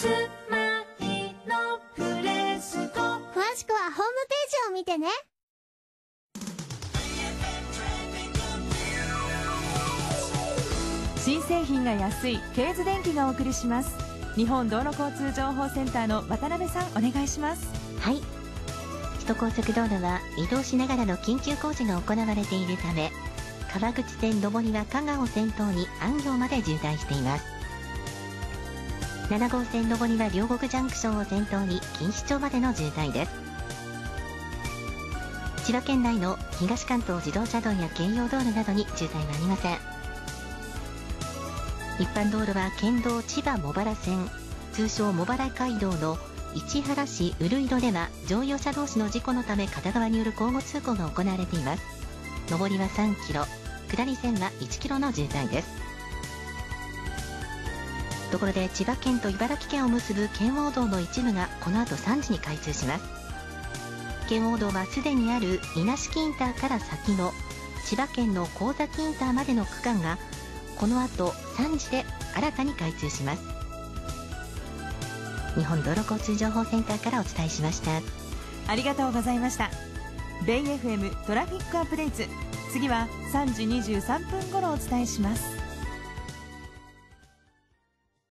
スマイのプレスコ詳しくはホームページを見てね。新製品が安いケーズ電機がお送りします。日本道路交通情報センターの渡辺さんお願いします。はい。首都高速道路は移動しながらの緊急工事が行われているため川口線上りは香川を先頭に安行まで渋滞しています7号線上りは両国ジャンクションを先頭に錦糸町までの渋滞です。千葉県内の東関東自動車道や京葉道路などに渋滞はありません。一般道路は県道千葉茂原線通称茂原街道の市原市うるいろでは乗用車同士の事故のため片側による交互通行が行われています。上りは3キロ下り線は1キロの渋滞です。ところで千葉県と茨城県を結ぶ県央道の一部がこの後3時に開通します。県央道はすでにある稲敷インターから先の千葉県の神崎インターまでの区間がこの後3時で新たに開通します。日本道路交通情報センターからお伝えしました。ありがとうございました。ベイ FM トラフィックアップデート次は3時23分頃お伝えします。